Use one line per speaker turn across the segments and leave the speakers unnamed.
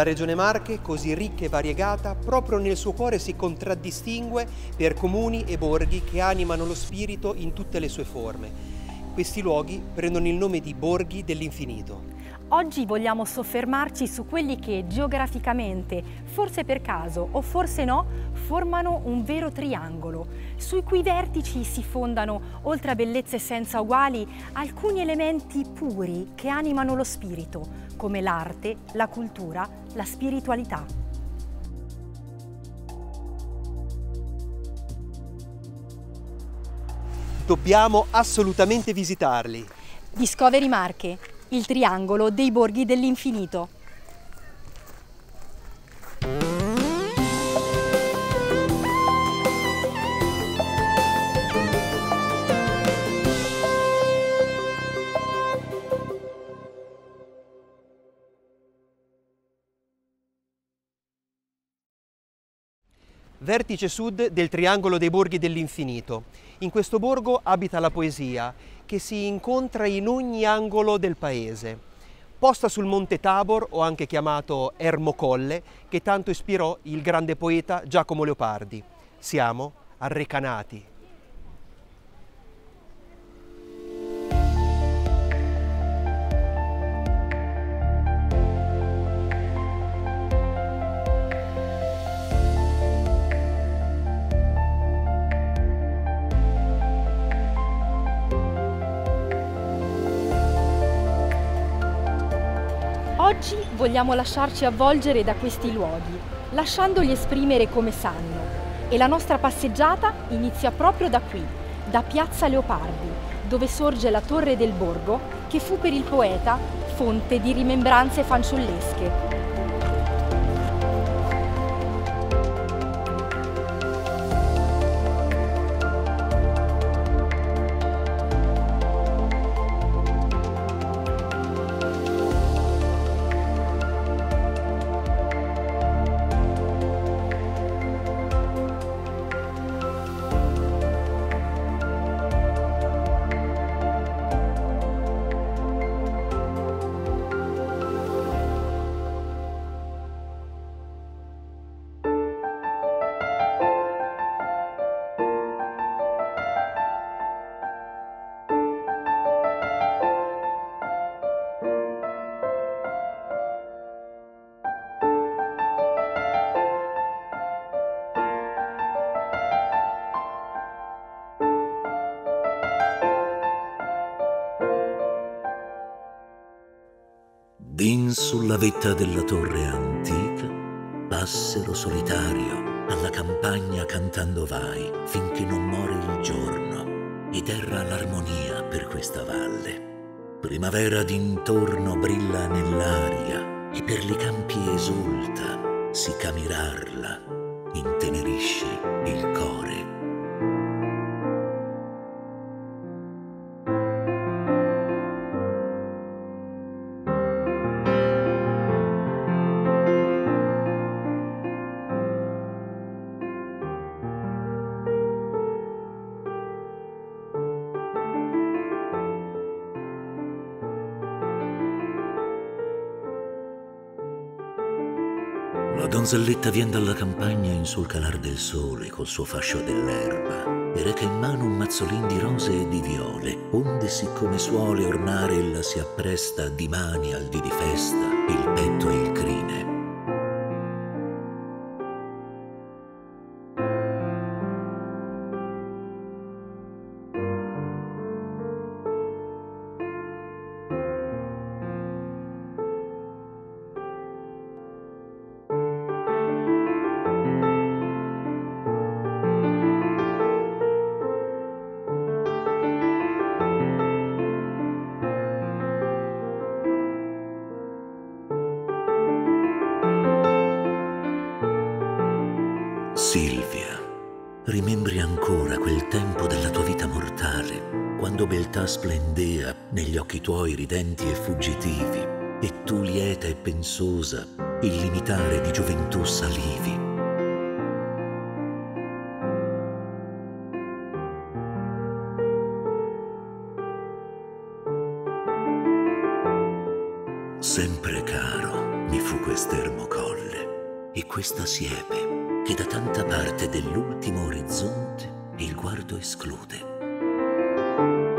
La regione Marche, così ricca e variegata, proprio nel suo cuore si contraddistingue per comuni e borghi che animano lo spirito in tutte le sue forme. Questi luoghi prendono il nome di borghi dell'infinito.
Oggi vogliamo soffermarci su quelli che geograficamente, forse per caso o forse no, formano un vero triangolo, sui cui vertici si fondano, oltre a bellezze senza uguali, alcuni elementi puri che animano lo spirito, come l'arte, la cultura, la spiritualità.
Dobbiamo assolutamente visitarli.
Discovery Marche, il triangolo dei borghi dell'infinito.
Vertice sud del triangolo dei borghi dell'infinito. In questo borgo abita la poesia, che si incontra in ogni angolo del paese. Posta sul monte Tabor, o anche chiamato Ermocolle, che tanto ispirò il grande poeta Giacomo Leopardi. Siamo a Recanati.
Vogliamo lasciarci avvolgere da questi luoghi, lasciandoli esprimere come sanno. E la nostra passeggiata inizia proprio da qui, da Piazza Leopardi, dove sorge la torre del borgo che fu per il poeta fonte di rimembranze fanciullesche.
Sulla vetta della torre antica, passero solitario, alla campagna cantando vai, finché non muore il giorno ed erra l'armonia per questa valle. Primavera d'intorno brilla nell'aria e per li campi esulta, si camirarla, intenerisce il core. Donzelletta vien dalla campagna in sul calar del sole col suo fascio dell'erba e reca in mano un mazzolin di rose e di viole, onde siccome suole ornare ella si appresta di mani al dì di festa il petto e il crine. Splendea negli occhi tuoi ridenti e fuggitivi, e tu lieta e pensosa, il limitare di gioventù salivi. Sempre caro, mi fu quest'ermo colle e questa siepe che da tanta parte dell'ultimo orizzonte il guardo esclude.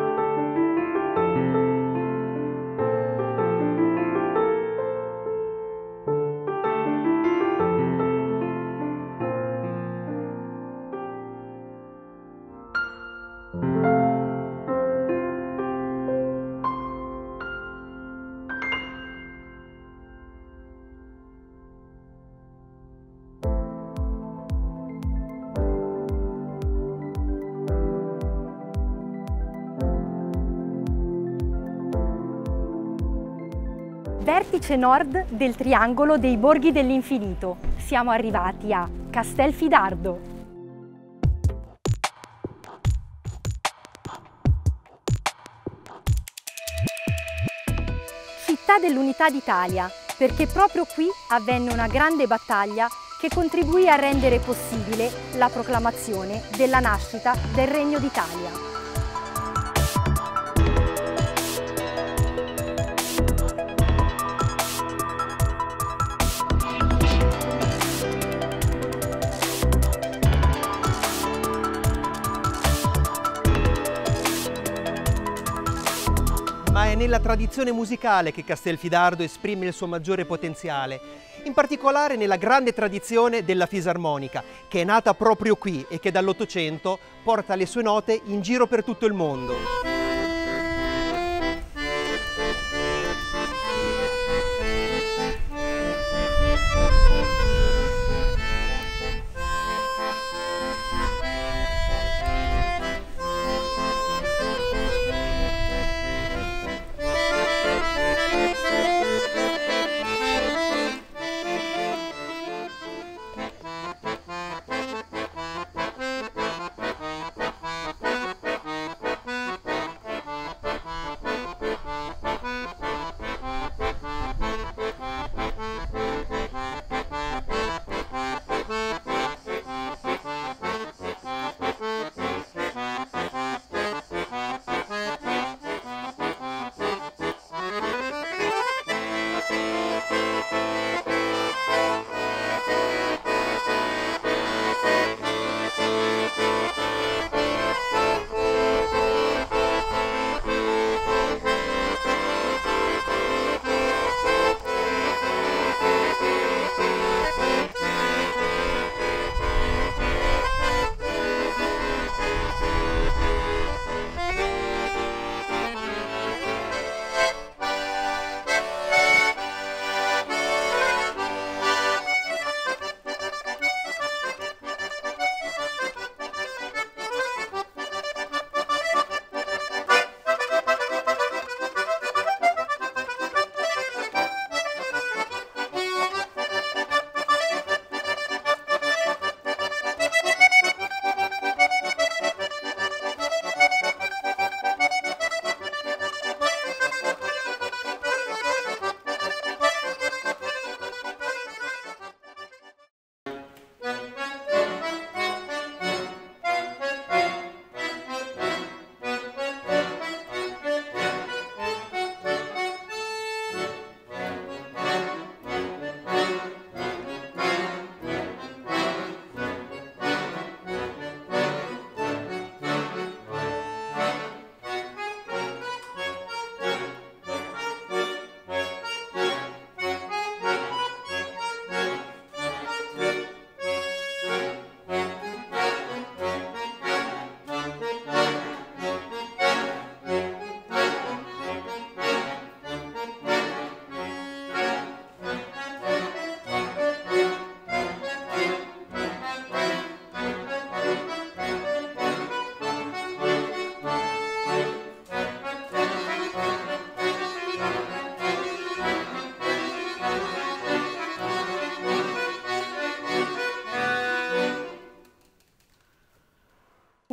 Vertice nord del triangolo dei Borghi dell'Infinito. Siamo arrivati a Castelfidardo. Città dell'Unità d'Italia, perché proprio qui avvenne una grande battaglia che contribuì a rendere possibile la proclamazione della nascita del Regno d'Italia.
Nella tradizione musicale che Castelfidardo esprime il suo maggiore potenziale, in particolare nella grande tradizione della fisarmonica, che è nata proprio qui e che dall'Ottocento porta le sue note in giro per tutto il mondo.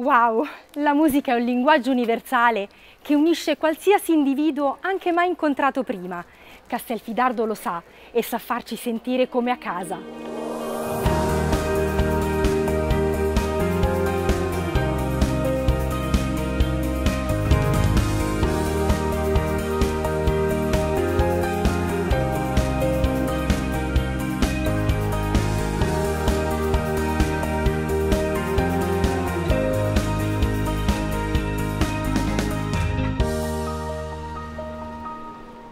Wow, la musica è un linguaggio universale che unisce qualsiasi individuo anche mai incontrato prima. Castelfidardo lo sa e sa farci sentire come a casa.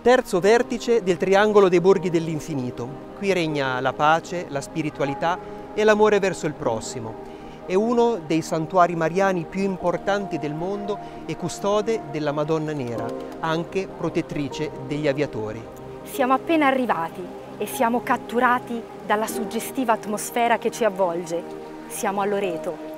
Terzo vertice del triangolo dei borghi dell'infinito. Qui regna la pace, la spiritualità e l'amore verso il prossimo. È uno dei santuari mariani più importanti del mondo e custode della Madonna Nera, anche protettrice degli aviatori.
Siamo appena arrivati e siamo catturati dalla suggestiva atmosfera che ci avvolge. Siamo a Loreto,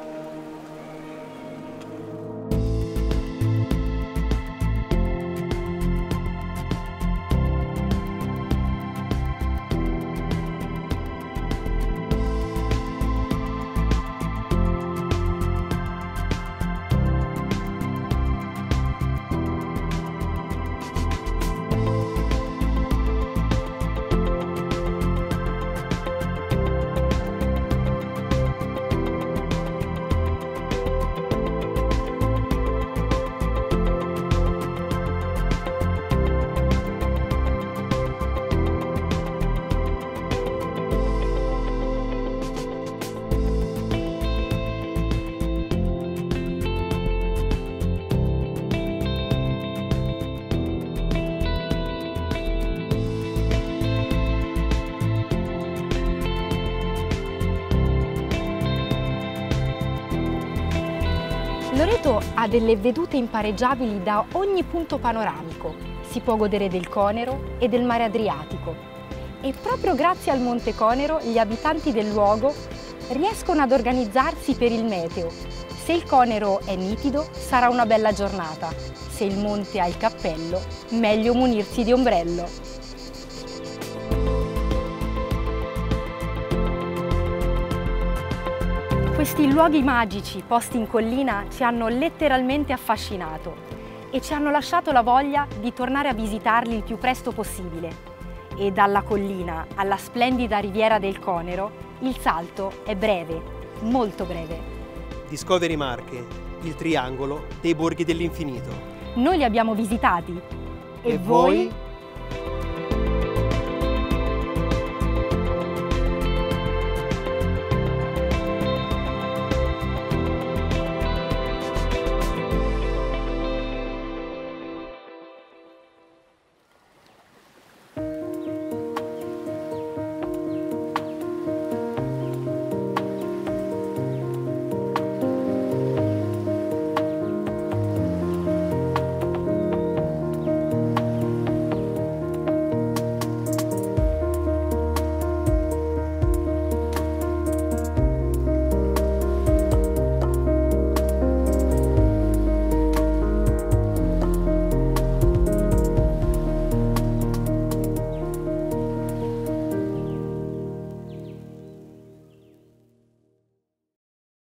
Loreto ha delle vedute impareggiabili da ogni punto panoramico. Si può godere del Conero e del mare Adriatico. E proprio grazie al Monte Conero gli abitanti del luogo riescono ad organizzarsi per il meteo. Se il Conero è nitido sarà una bella giornata. Se il monte ha il cappello, meglio munirsi di ombrello. Questi luoghi magici posti in collina ci hanno letteralmente affascinato e ci hanno lasciato la voglia di tornare a visitarli il più presto possibile. E dalla collina alla splendida riviera del Conero il salto è breve, molto breve.
Discovery Marche, il triangolo dei borghi dell'infinito.
Noi li abbiamo visitati.
E, e voi?